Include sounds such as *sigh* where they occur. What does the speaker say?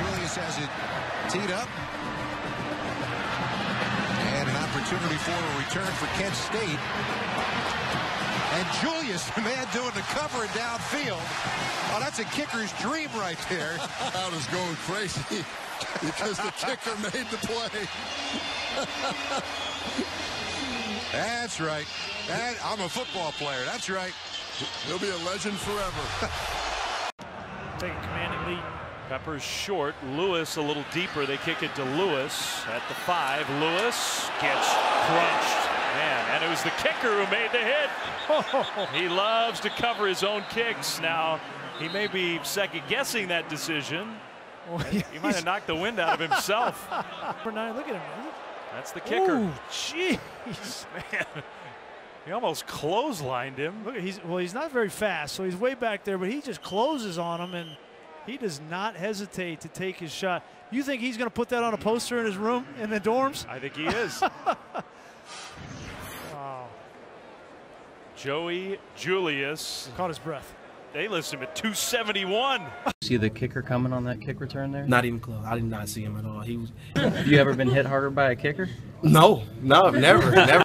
Julius has it teed up. And an opportunity for a return for Kent State. And Julius, *laughs* the man doing the cover and downfield. Oh, that's a kicker's dream right there. *laughs* Crowd is going crazy *laughs* because the kicker made the play. That's right. That, I'm a football player. That's right. He'll be a legend forever. Take a commanding lead. Peppers short. Lewis a little deeper. They kick it to Lewis at the five. Lewis gets crunched. Man, and it was the kicker who made the hit. *laughs* he loves to cover his own kicks. Now, he may be second guessing that decision. Oh, he might have knocked the wind out of himself. *laughs* Number nine, look at him. That's the kicker. Ooh, jeez. *laughs* Man, he almost clotheslined him. Look, he's well, he's not very fast, so he's way back there, but he just closes on him, and he does not hesitate to take his shot. You think he's going to put that on a poster in his room in the dorms? I think he is. *laughs* Wow. Joey Julius. Caught his breath. They list him at 271. See the kicker coming on that kick return there? Not even close. I did not see him at all. He was *laughs* Have you ever been hit harder by a kicker? no, no, never, *laughs* never.